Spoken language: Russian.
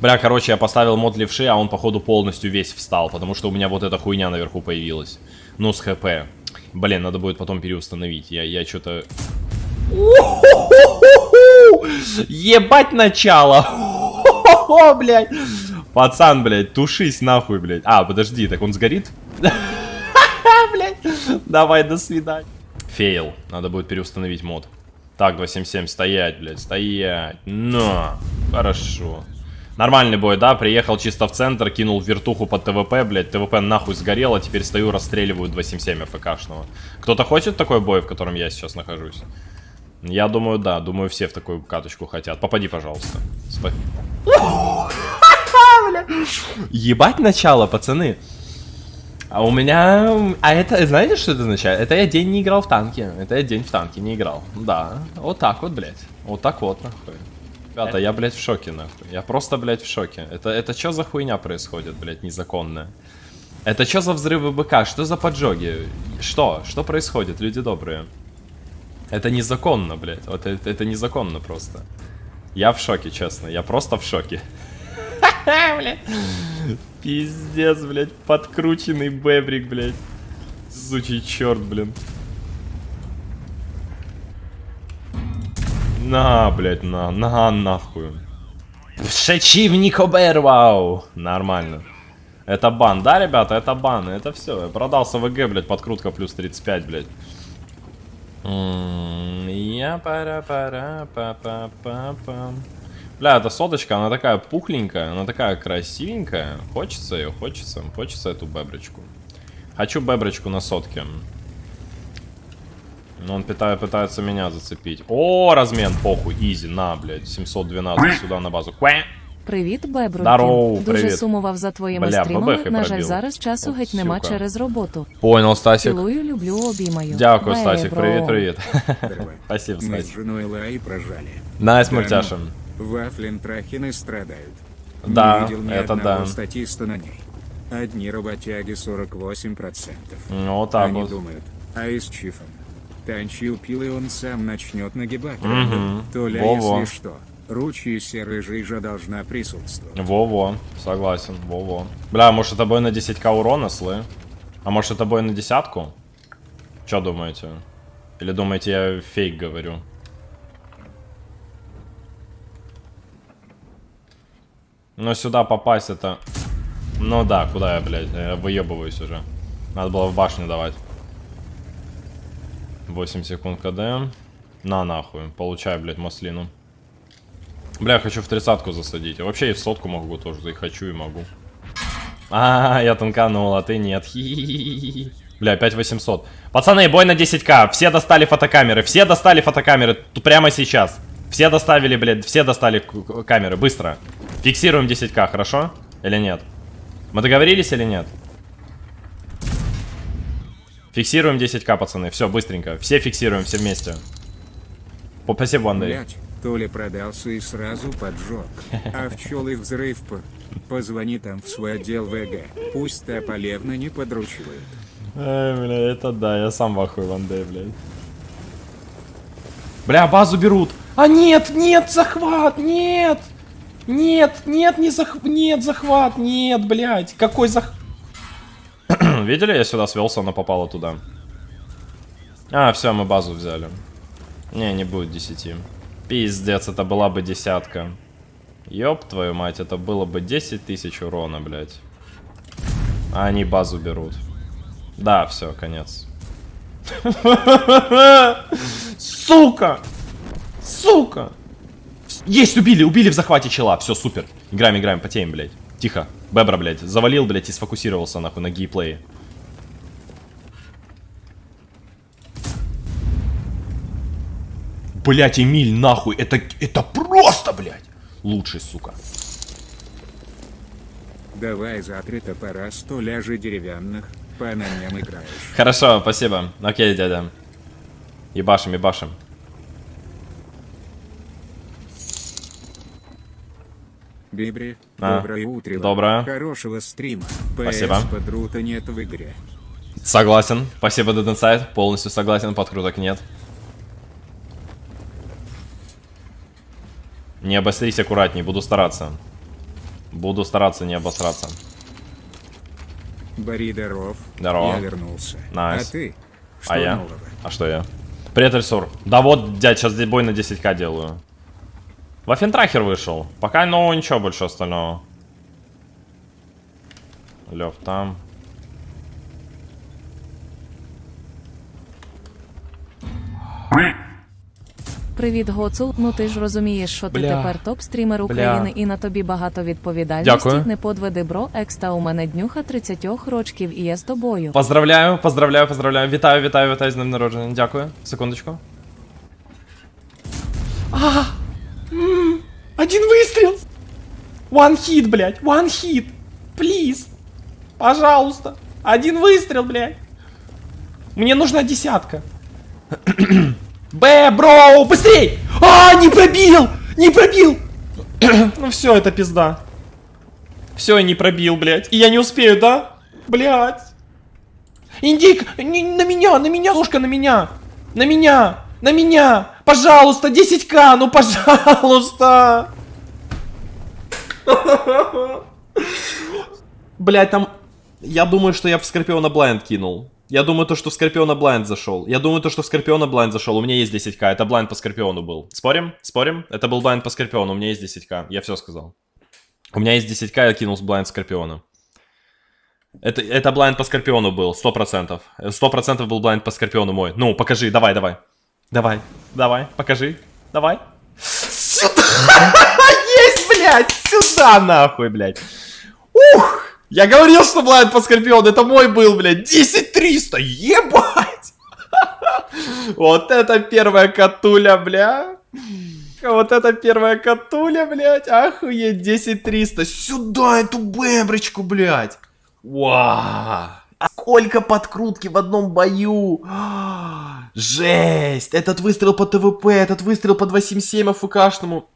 Бля, короче, я поставил мод левши, а он, походу, полностью весь встал, потому что у меня вот эта хуйня наверху появилась. Ну, с хп. Блин, надо будет потом переустановить. Я, я что-то... Ебать начало! О, блядь! Пацан, блядь, тушись нахуй, блядь. А, подожди, так он сгорит? Блядь. Давай, до свидания. Фейл. Надо будет переустановить мод. Так, 277, стоять, блядь, стоять. Но, хорошо. Нормальный бой, да? Приехал чисто в центр, кинул вертуху под ТВП, блядь, ТВП нахуй сгорел, а теперь стою, расстреливаю 277 ФКшного. Кто-то хочет такой бой, в котором я сейчас нахожусь? Я думаю, да. Думаю, все в такую каточку хотят. Попади, пожалуйста. Спа... Ебать начало, пацаны. А у меня... А это, знаете, что это означает? Это я день не играл в танке. Это я день в танке не играл. Да, вот так вот, блядь. Вот так вот, нахуй. Ребята, я, блядь, в шоке, нахуй. Я просто, блядь, в шоке. Это, это что за хуйня происходит, блядь, незаконная? Это что за взрывы БК? Что за поджоги? Что? Что происходит, люди добрые? Это незаконно, блядь. Вот это, это незаконно просто. Я в шоке, честно. Я просто в шоке. Пиздец, блядь. Подкрученный бебрик, блядь. Сучий черт, блин. На, блядь, на, на, нахуй. Przeciwник обервал. Нормально. Это бан, да, ребята? Это бан. Это все. Я продался ВГ, блядь, подкрутка плюс 35, блядь. Я пара пара па па па па Бля, эта соточка, она такая пухленькая, она такая красивенькая. Хочется ее, хочется, хочется эту беброчку. Хочу беброчку на сотке. Но он пытает, пытается меня зацепить. О, размен, похуй, изи, на, блядь, 712 сюда на базу. Квэ! Привіт, Бебрутін. Здорово, Дуже привіт. сумував за твоїми Бля, стрімами. бабехи На жаль, пробив. зараз часу От геть нема сука. через роботу. Понял, Стасик. Цілую, люблю, обіймаю. Дякую, Стасик, Бебро. привет, привет. Здорово. Спасибо, Мы с Стасик. женой Лай прожали. Найс, Да мультяша. ну, Вафлин-трахины страдают. Да, Не видел ни это одного да. статиста на ней. Одни работяги 48%. Ну, вот так Они вот. думают, а и с Чифом. Танчил пил, и он сам начнет нагибать. Мгм. Толя, Во-во. если что, ручья рыжая должна присутствовать. Во-во, согласен, во-во. Бля, может это бой на 10к урона, слы? А может это бой на десятку? Чё думаете? Или думаете я фейк говорю? Но сюда попасть это... Ну да, куда я, блядь, я выебываюсь уже. Надо было в башню давать. 8 секунд КД. На нахуй, получай, блядь, маслину. Бля, хочу в тридцатку засадить. А вообще и в сотку могу тоже. И хочу, и могу. А, я танканул, а ты нет. Хи-хи-хи-хи. Бля, 5800. Пацаны, бой на 10к. Все достали фотокамеры. Все достали фотокамеры. Тут прямо сейчас. Все доставили, блядь, все достали камеры. Быстро. Фиксируем 10к, хорошо? Или нет? Мы договорились или нет? Фиксируем 10к, пацаны. Все, быстренько. Все фиксируем, все вместе. Спасибо, Андрей. Блять, Толя продался и сразу поджег. А в пчелы взрыв по... Позвони там в свой отдел ВГ. Пусть та полевно не подручивает. Эй, бля, это да, я сам в ахуе Ван Дэй, блядь. Бля, базу берут. А нет, нет, захват, нет. Нет, нет, не зах... Нет, захват, нет, блядь. Какой зах... Видели, я сюда свелся, она попала туда. А, все, мы базу взяли. Не, не будет 10. Пиздец, это была бы десятка. Ёб твою мать, это было бы 10 тысяч урона, блядь. А они базу берут. Да, все, конец. Сука! Сука! Есть, убили, убили в захвате чела. Все, супер. Играем, играем, потеем, блядь. Тихо. Бебра, блядь. Завалил, блядь, и сфокусировался, нахуй, на гейплее. Блять, Эмиль, нахуй, это, это просто, блядь. Лучший, сука. Давай завтра топора сто ляжи деревянных, по нем играешь. Хорошо, спасибо. Окей, дядя. Ебашим, ебашим. Бибри, А, доброе утро. доброе. Хорошего стрима. Спасибо. ПС подрута нет в игре. Согласен. Спасибо, Dead Inside. Полностью согласен, подкруток нет. Не обосрись аккуратней, буду стараться. Буду стараться не обосраться. Бори здоров. Здорово. Я вернулся. Nice. А ты? Что А я? нового? А что я? Привет, Эльсур. Да вот, дядь, сейчас бой на 10к делаю. Вафентрахер вышел. Пока, ну, ничего больше остального. Лев там. Привіт, Гоцул. Ну ти ж розумієш, що ти Бля. тепер топ-стрімер України і на тобі багато відповідальності. Дякую. Не подведи, бро. Екста у мене днюха 30 рочків і я з тобою. Поздравляю, поздравляю, поздравляю. Вітаю, вітаю, вітаю з днем народження. Дякую. Секундочку. А, один выстрел. One hit, блядь. One hit. Please. Пожалуйста. Один выстрел, блядь. Мне нужна десятка. Б, бро, быстрей! А, не пробил! Не пробил! ну все, это пизда. Все, я не пробил, блядь. И я не успею, да? Блядь. Индейка, не- на меня, на меня, ложка, на меня. На меня, на меня. Пожалуйста, 10к, ну пожалуйста. Блядь, там... Я думаю, что я в Скорпиона blind кинул. Я думаю, то, что в Скорпиона blind зашел. Я думаю, то, что в Скорпиона blind зашел. У меня есть 10к. Это blind по Скорпиону был. Спорим? Спорим? Это был blind по Скорпиону. У меня есть 10к. Я все сказал. У меня есть 10к, я кинул с blind Скорпиона. Это, это blind по Скорпиону был, сто процентов. Сто процентов был blind по Скорпиону мой. Ну, покажи, давай, давай. Давай, давай, покажи, давай. Сюда! Есть, блядь! Сюда, нахуй, блядь! Ух! Я говорил, что блайнд по Скорпиону, это мой был, блядь. 10 300, ебать! Вот это первая катуля, бля. Вот это первая катуля, блядь. Охуеть, 10 300. Сюда эту беброчку, блядь. Вау! А сколько подкрутки в одном бою! Жесть! Этот выстрел по ТВП, этот выстрел по 277 АФКшному.